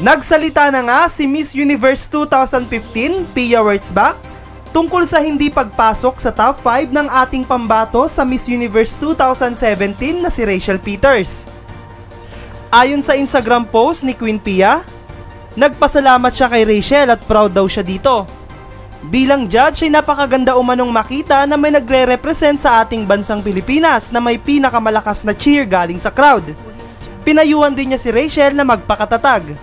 Nagsalita na nga si Miss Universe 2015, Pia Wurtzbach, tungkol sa hindi pagpasok sa top 5 ng ating pambato sa Miss Universe 2017 na si Rachel Peters. Ayon sa Instagram post ni Queen Pia, nagpasalamat siya kay Rachel at proud daw siya dito. Bilang judge ay napakaganda umanong makita na may nagre-represent sa ating bansang Pilipinas na may pinakamalakas na cheer galing sa crowd. Pinayuhan din niya si Rachel na magpakatatag.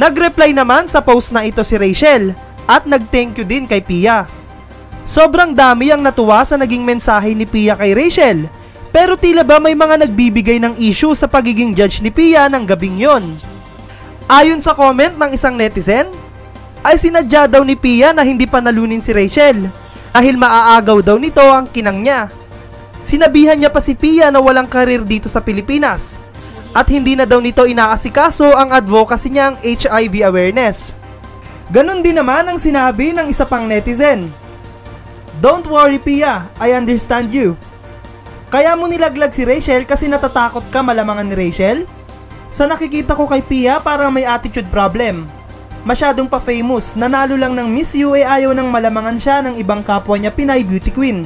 Nag-reply naman sa post na ito si Rachel at nag-thank you din kay Pia. Sobrang dami ang natuwa sa naging mensahe ni Pia kay Rachel pero tila ba may mga nagbibigay ng issue sa pagiging judge ni Pia ng gabing yon. Ayon sa comment ng isang netizen, ay sinadya daw ni Pia na hindi panalunin si Rachel dahil maaagaw daw nito ang kinang niya. Sinabihan niya pa si Pia na walang karir dito sa Pilipinas at hindi na daw nito inaasikaso ang advocacy niyang HIV awareness. Ganon din naman ang sinabi ng isa pang netizen. Don't worry Pia, I understand you. Kaya mo nilaglag si Rachel kasi natatakot ka malamangan ni Rachel? Sa nakikita ko kay Pia parang may attitude problem. Masyadong pa-famous, nanalo lang ng Miss U ay ayaw nang malamangan siya ng ibang kapwa niya Pinay Beauty Queen.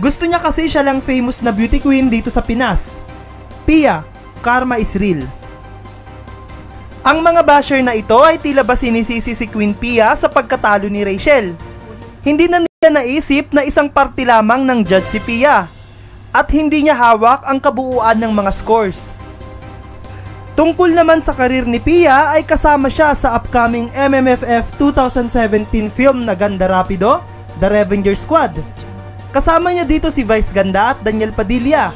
Gusto niya kasi siya lang famous na beauty queen dito sa Pinas. Pia, karma is real. Ang mga basher na ito ay tila ba sinisisi si Queen Pia sa pagkatalo ni Rachel. Hindi na niya naisip na isang party lamang ng judge si Pia at hindi niya hawak ang kabuuan ng mga scores. Tungkol naman sa karir ni Pia ay kasama siya sa upcoming MMFF 2017 film na Ganda Rapido, The Revenger Squad. Kasama niya dito si Vice Ganda at Daniel Padilla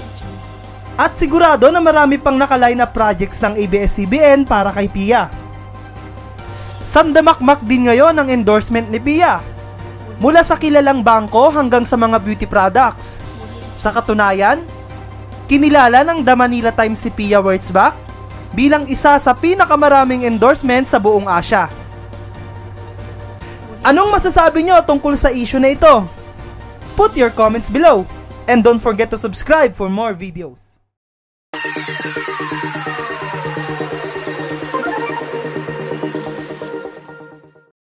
at sigurado na marami pang nakaline na projects ng ABS-CBN para kay Pia. Sandamakmak din ngayon ang endorsement ni Pia. Mula sa kilalang bangko hanggang sa mga beauty products. Sa katunayan, kinilala ng The Manila Times si Pia Wurtzbach bilang isa sa pinakamaraming endorsement sa buong Asia. Anong masasabi nyo tungkol sa issue na ito? Put your comments below and don't forget to subscribe for more videos.